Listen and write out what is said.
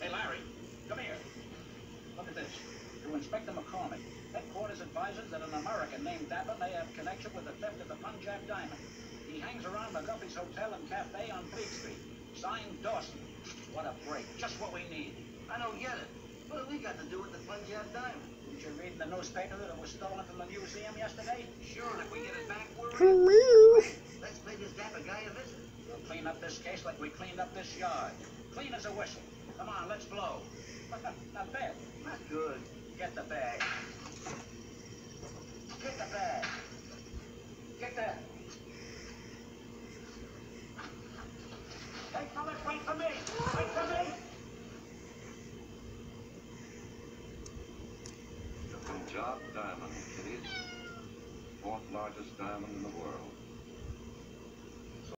Hey, Larry, come here. Look at this. To Inspector McCormick, headquarters advises that an American named Dapper may have connection with the theft of the Punjab diamond. He hangs around McGuffey's Hotel and Cafe on Fleet Street. Signed Dawson. What a break. Just what we need. I don't get it. What have we got to do with the Punjab diamond? Did you read in the newspaper that it was stolen from the museum yesterday? Sure, and if we get it back, we're... Hello. Let's pay this Dapper guy a visit. We'll clean up this case like we cleaned up this yard. Clean as a whistle. Come on, let's blow. Not bad. Not good. Get the bag. Get the bag. Get that. Hey, fellas, wait for me. Wait for me. Punjab diamond, idiot. Fourth largest diamond in the world.